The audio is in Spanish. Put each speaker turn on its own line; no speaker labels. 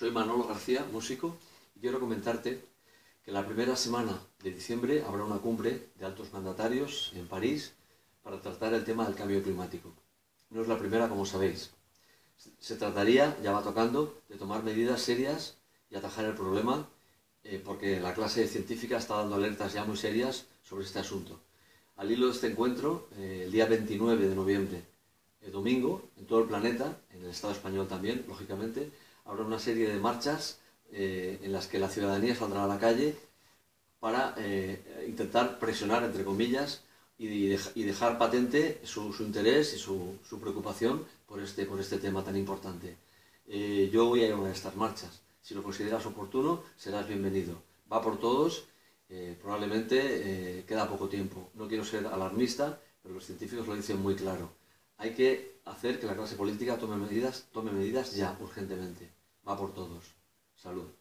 Soy Manolo García, músico, y quiero comentarte que la primera semana de diciembre habrá una cumbre de altos mandatarios en París para tratar el tema del cambio climático. No es la primera, como sabéis. Se trataría, ya va tocando, de tomar medidas serias y atajar el problema, eh, porque la clase científica está dando alertas ya muy serias sobre este asunto. Al hilo de este encuentro, eh, el día 29 de noviembre, el domingo, en todo el planeta, en el Estado español también, lógicamente, habrá una serie de marchas eh, en las que la ciudadanía saldrá a la calle para eh, intentar presionar, entre comillas, y, dejar patente su, interés y su, preocupación por este, por este tema tan importante. Eh, yo voy a ir a una de estas marchas. Si lo consideras oportuno, serás bienvenido. Va por todos, probablemente queda poco tiempo. No quiero ser alarmista, pero los científicos lo dicen muy claro. Hay que hacer que la clase política tome medidas, tome medidas ya, urgentemente. Va por todos. Salud.